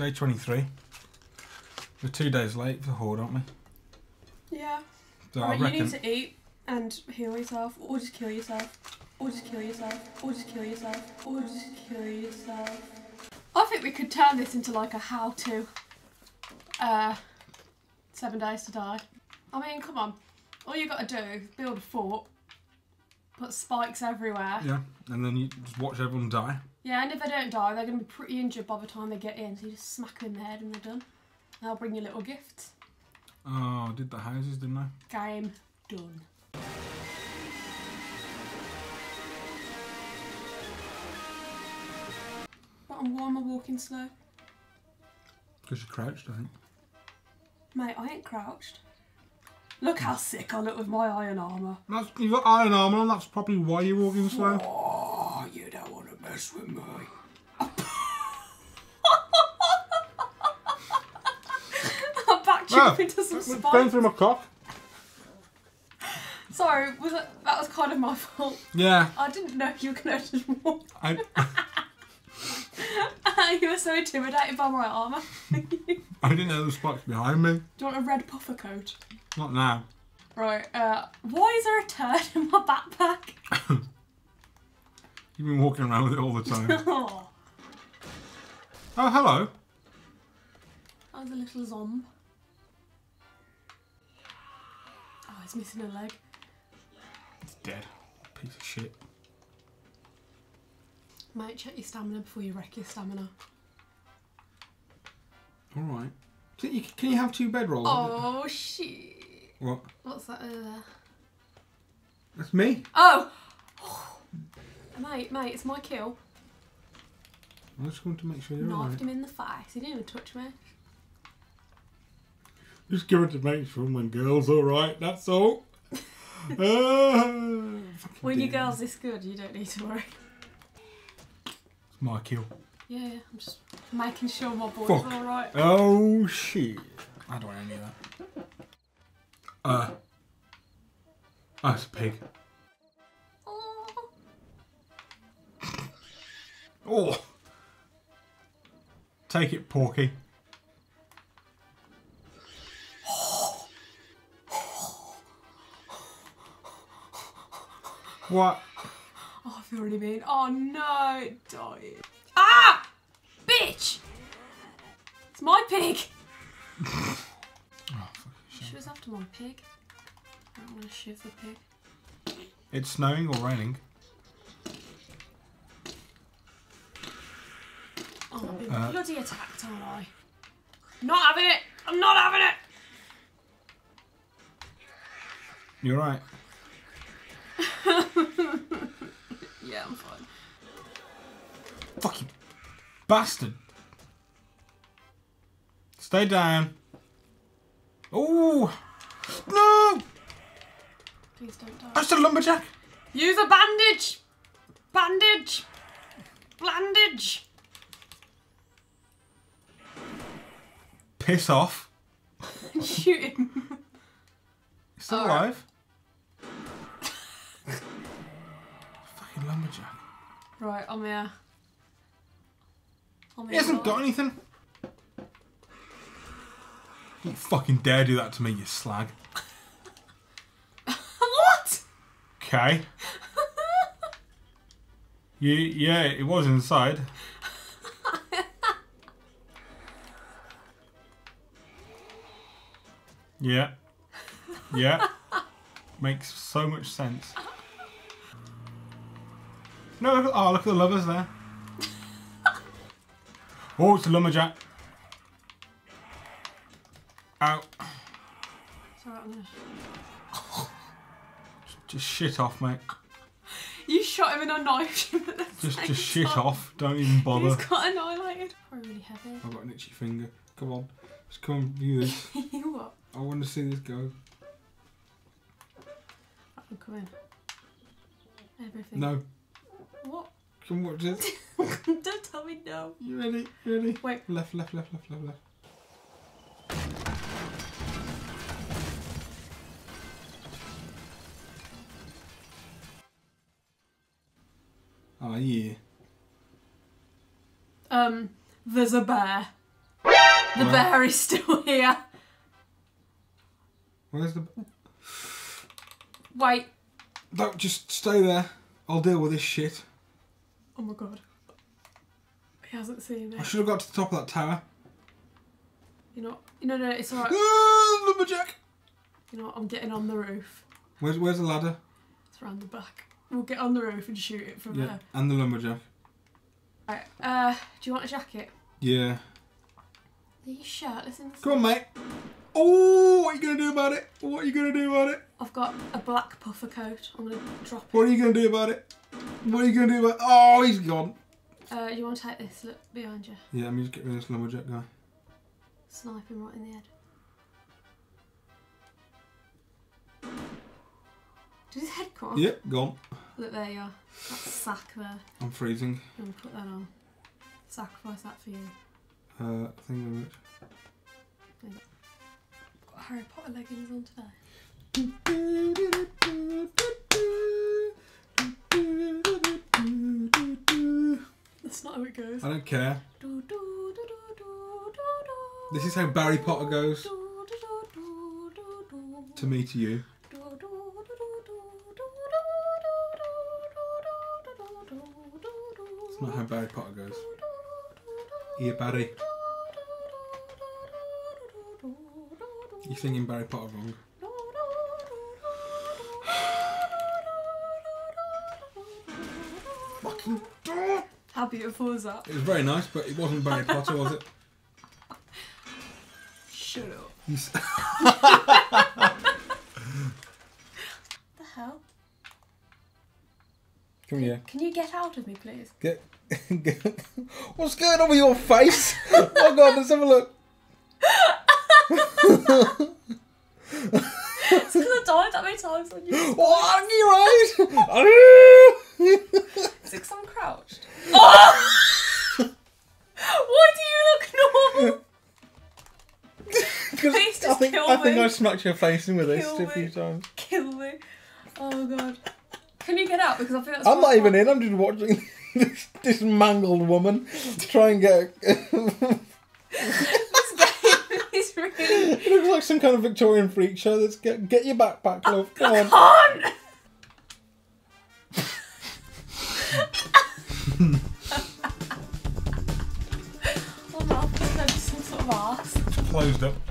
Day 23. We're two days late for Horde, aren't we? Yeah. So Right, I you need to eat and heal yourself, or just kill yourself, or just kill yourself, or just kill yourself, or just kill yourself. I think we could turn this into like a how-to. Uh, seven days to die. I mean, come on. All you got to do is build a fort, put spikes everywhere. Yeah, and then you just watch everyone die. Yeah, and if they don't die, they're going to be pretty injured by the time they get in. So you just smack them in the head and they're done. And they'll bring you little gifts. Oh, I did the houses, didn't I? Game done. But why am I walking slow? Because you crouched, I think. Mate, I ain't crouched. Look how sick I look with my iron armour. That's, you've got iron armour on, that's probably why you're walking slow. You don't want to mess with me. I'm back jumping to some it's Going through my cock. Sorry, was it, that was kind of my fault. Yeah. I didn't know you were going to just walk. I, you were so intimidated by my armour. Do I didn't know the spikes behind me. Do you want a red puffer coat? Not now. Right, uh, why is there a turd in my backpack? You've been walking around with it all the time. oh, oh, hello. Oh, that was a little zomb. Oh, he's missing a leg. It's dead. Piece of shit. Might check your stamina before you wreck your stamina. Alright. So you, can you have two bedrolls? Oh, shit. What? What's that over there? That's me. Oh! Mate, mate, it's my kill. I just want to make sure you're Knifed alright. him in the face. He didn't even touch me. Just going to make sure my girl's alright, that's all. Ah, When your girl's this good, you don't need to worry. It's my kill. Yeah, yeah, I'm just making sure my boy's alright. Oh shit. I don't want any of that. Uh. that's a pig. Oh. Take it, Porky. What? Oh, I feel really mean. Oh no, it died. Ah! Bitch! It's my pig! Oh, fucking. She was after my pig. I'm gonna shiv the pig. It's snowing or raining. Oh, I've been Uh. bloody attacked, aren't I? Not having it! I'm not having it! You're right. Yeah, I'm fine. Fucking bastard. Stay down. Oh no! Please don't die. That's a lumberjack. Use a bandage! Bandage! Bandage! Piss off. Shoot him. He's still Alright. alive. Fucking lumberjack. Right, I'm here. I'm He hasn't got anything. Don't fucking dare do that to me, you slag. what? Okay. You, yeah, it was inside. Yeah. Yeah. Makes so much sense. No, look at, oh, look at the lovers there. Oh, it's a lumberjack. Out. Sorry, I'm gonna... Just shit off, mate. You shot him and I knifed him at the Just, same just shit time. off. Don't even bother. He's got annihilated. Probably really heavy. I've got an itchy finger. Come on. Just come and view this. I want to see this go. Can come in. Everything. No. What? Come watch this. Don't tell me no. You ready? You ready? Wait. Left, left, left, left, left, left. Oh yeah. Um, there's a bear. The Where? bear is still here. Where's the? Wait. Don't just stay there. I'll deal with this shit. Oh my god. He hasn't seen me. I should have got to the top of that tower. You're know, no, no, it's alright. Ah, lumberjack. You know what? I'm getting on the roof. Where's Where's the ladder? It's around the back. We'll get on the roof and shoot it from Yeah, there. and the lumberjack. Right. Uh, do you want a jacket? Yeah. Are you shirtless in the Come on, mate. Oh, what are you gonna do about it? What are you gonna do about it? I've got a black puffer coat. I'm gonna drop it. What are you gonna do about it? What are you gonna do about? it? Oh, he's gone. Uh, you want to take this? Look behind you. Yeah, let me just get rid of this lumberjack guy. Snipe him right in the head. Did his head come off? Yep, gone. Look, there you are. That's a sack there. I'm freezing. I'm gonna put that on. Sacrifice that for you. Uh, thank you. Got Harry Potter leggings on today. That's not how it goes. I don't care. This is how Barry Potter goes. To me, to you. It's not how Barry Potter goes. Here, Barry. You're singing Barry Potter wrong. Fucking dog. How beautiful is that? It was very nice, but it wasn't Barry Potter, was it? Shut up. You s- the hell? Come here. Can you get out of me, please? Get, get. What's going on with your face? oh god, let's have a look. It's because I died that many times on you. What are you right? It's because I'm crouched. Oh! Why do you look normal? Please just I think, kill I think me. I smacked your face in with this Kill a few times. Kill me. Oh god. Can you get out? Because I think that's. I'm not even in. I'm just watching this, this mangled woman try and get. It looks like some kind of Victorian freak show. Let's get get your backpack, love. Uh, Come on. On! no, I've some sort of arse. Closed up.